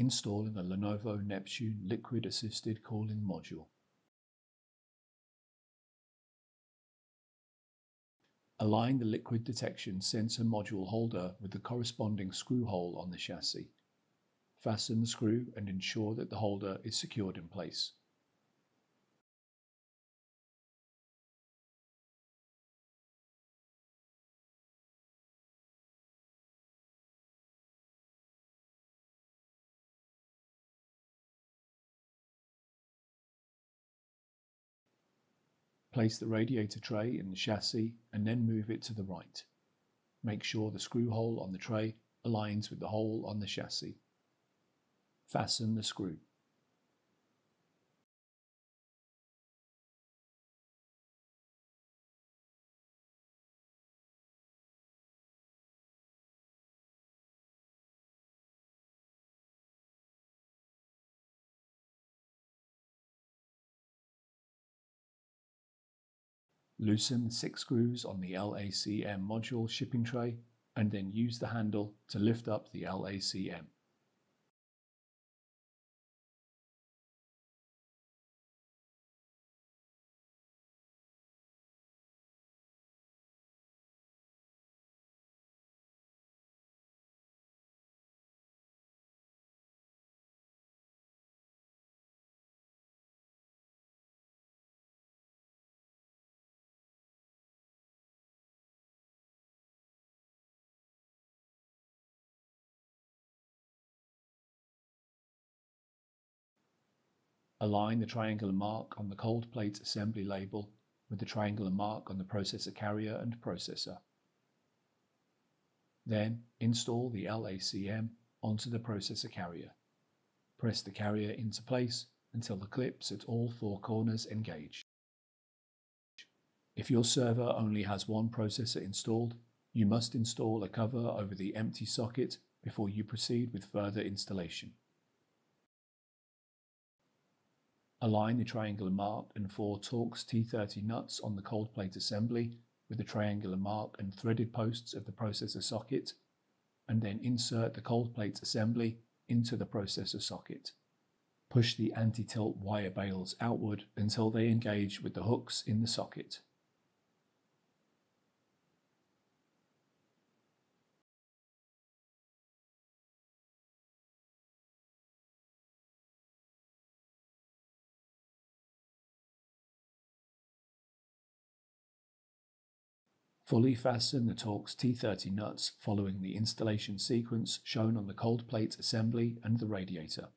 installing a Lenovo Neptune liquid assisted cooling module. Align the liquid detection sensor module holder with the corresponding screw hole on the chassis. Fasten the screw and ensure that the holder is secured in place. Place the radiator tray in the chassis and then move it to the right. Make sure the screw hole on the tray aligns with the hole on the chassis. Fasten the screw. Loosen six screws on the LACM module shipping tray and then use the handle to lift up the LACM. Align the triangular mark on the cold plate assembly label with the triangular mark on the processor carrier and processor. Then install the LACM onto the processor carrier. Press the carrier into place until the clips at all four corners engage. If your server only has one processor installed, you must install a cover over the empty socket before you proceed with further installation. Align the triangular mark and four Torx T30 nuts on the cold plate assembly with the triangular mark and threaded posts of the processor socket, and then insert the cold plate assembly into the processor socket. Push the anti-tilt wire bales outward until they engage with the hooks in the socket. Fully fasten the Torx T30 nuts following the installation sequence shown on the cold plate assembly and the radiator.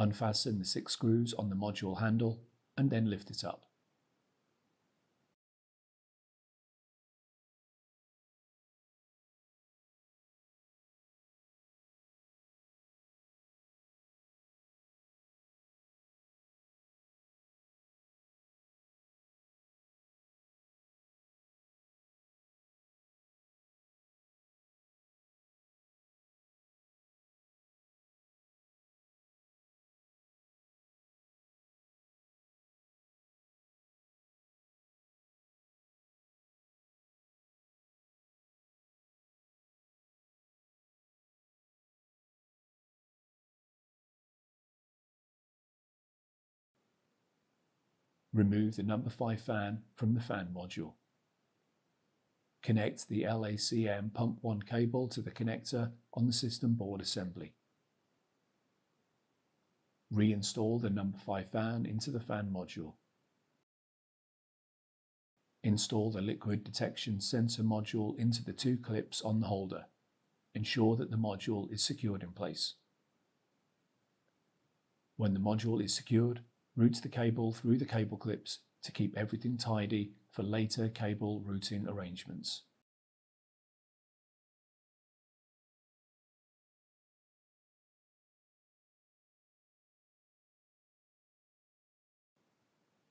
Unfasten the six screws on the module handle and then lift it up. Remove the number 5 fan from the fan module. Connect the LACM Pump 1 cable to the connector on the system board assembly. Reinstall the number 5 fan into the fan module. Install the liquid detection sensor module into the two clips on the holder. Ensure that the module is secured in place. When the module is secured, route the cable through the cable clips to keep everything tidy for later cable routing arrangements.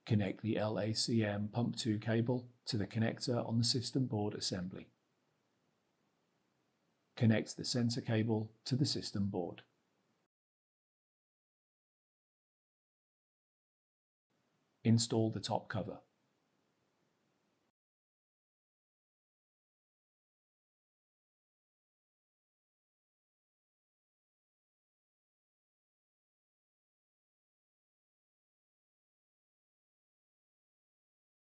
Connect the LACM Pump 2 cable to the connector on the system board assembly. Connect the sensor cable to the system board. Install the top cover.